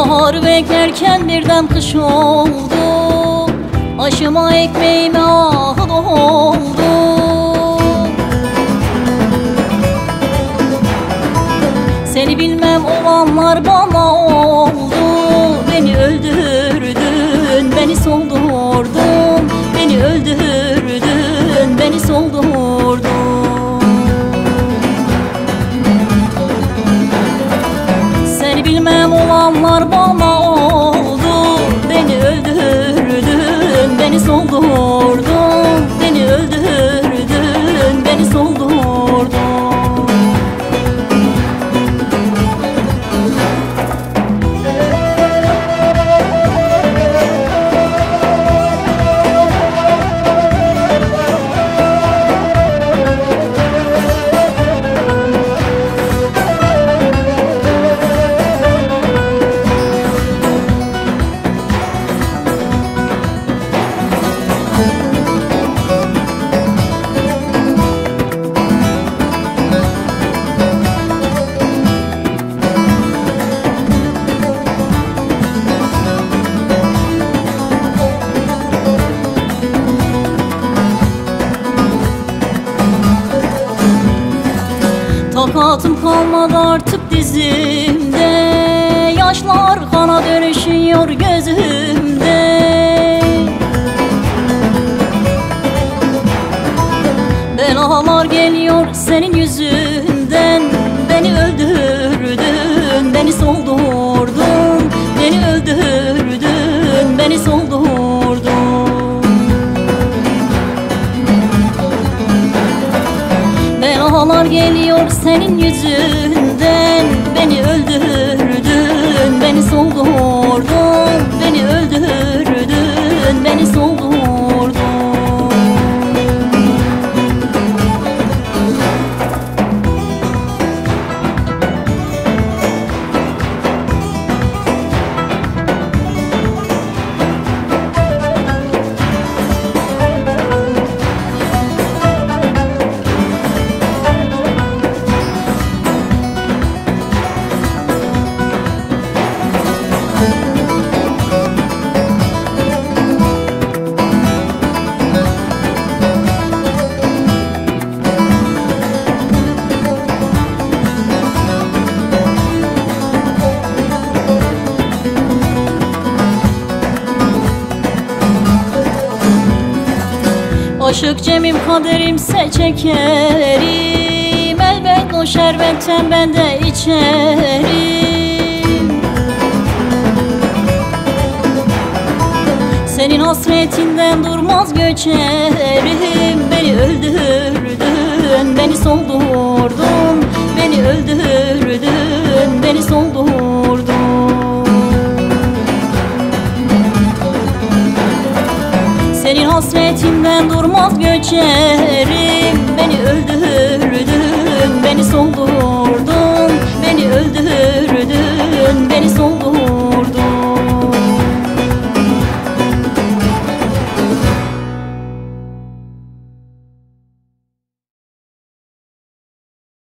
Baharı beklerken birden kış oldu. Aşıma ekmeğime ahı oldu The bomb. Takatım kalmadı artık dizimde. Yaşlar kana dönüşüyor gözümde Belalar geliyor senin yüzünden. Beni öldürdün, beni soldurdun. Beni öldürdün, beni soldurdun. Belalar geliyor senin yüzünden. Beni öldürdün, beni soldurdun. Beni öldürdün, beni soldurdun Aşık Cem'im kaderimse çekerim. Elbet o şerbetten ben de içerim. Senin hasretinden durmaz göçerim Hasretimden durmaz göçerim. Beni öldür